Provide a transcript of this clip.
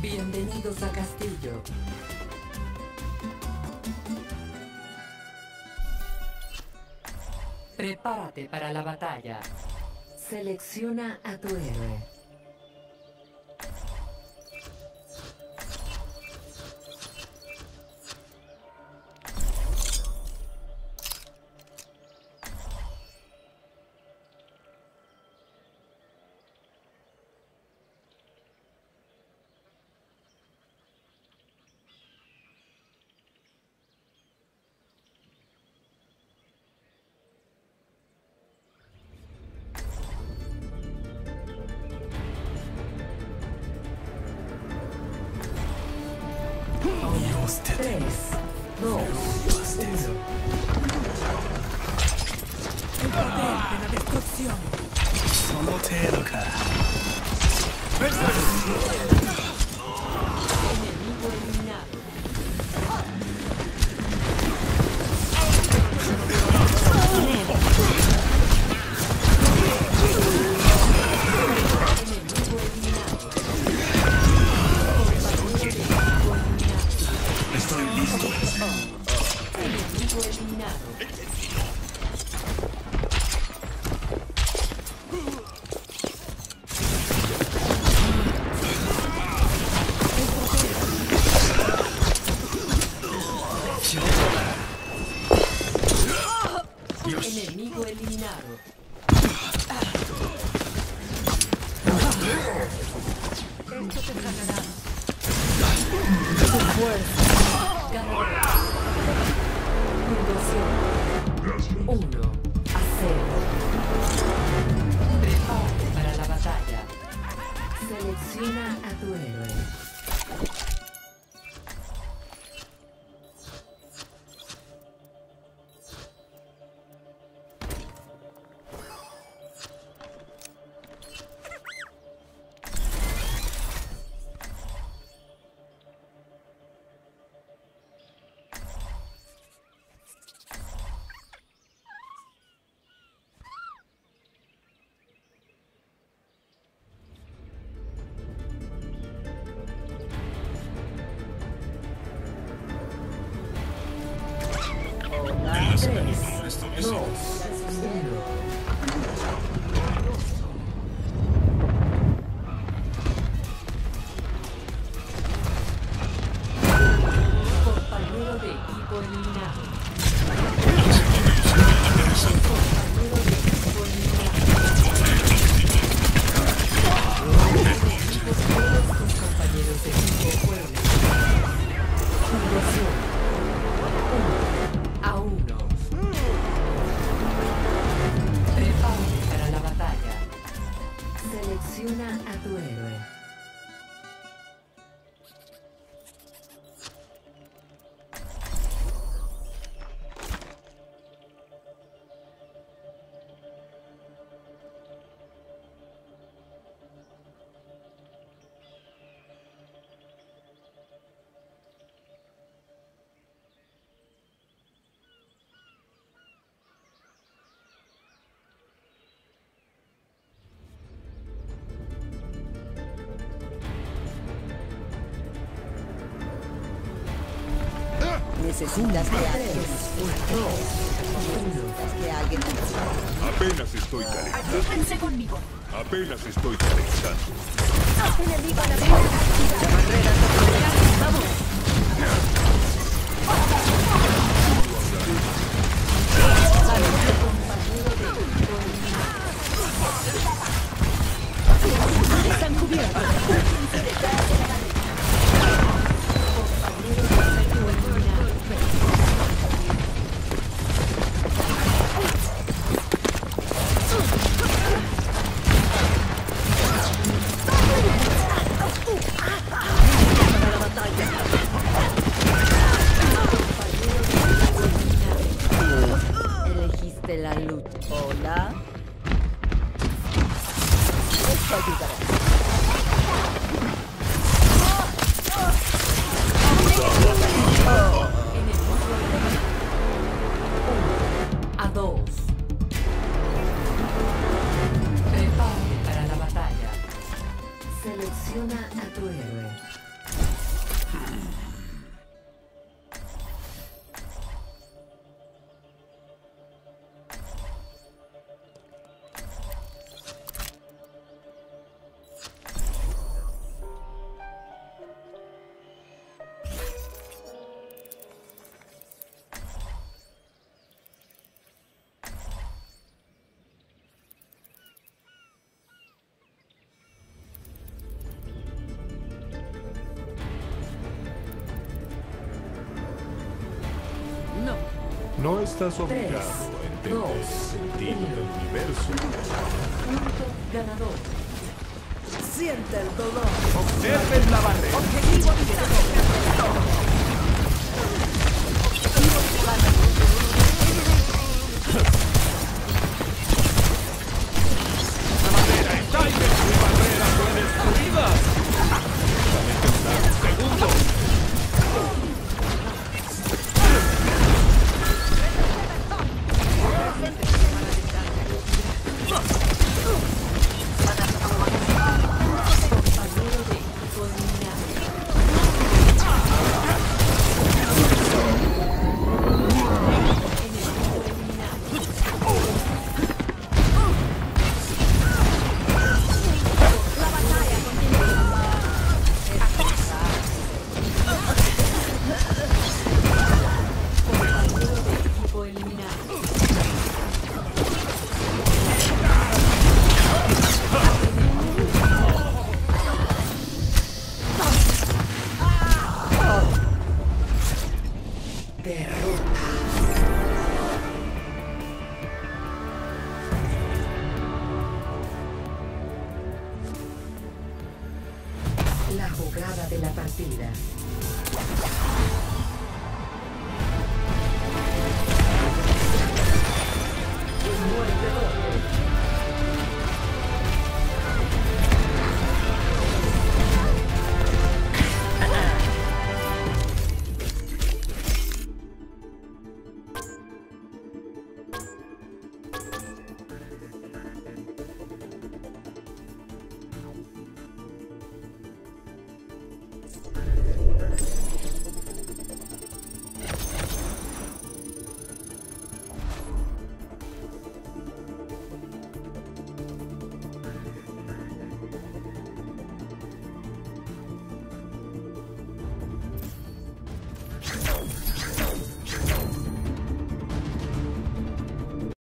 Bienvenidos a Castillo. Prepárate para la batalla. Selecciona a tu héroe. Tres, dos, uno. El poder de la destrucción. その程度か Esto te sanará. Ganador. Puntuación. 1 a 0. Prepárate para la batalla. Selecciona a tu héroe. Tres, dos, uno. Compañero Selecciona a tu héroe. Necesitas que alguien, que alguien Apenas estoy calentando. Conmigo. Apenas estoy calentando. Enemigo la. Están Esto ayudará. No estás obligado a entender dos, el sentido del universo. Punto ganador. Siente el dolor. Observen la barrera. Objetivo directo. Partida.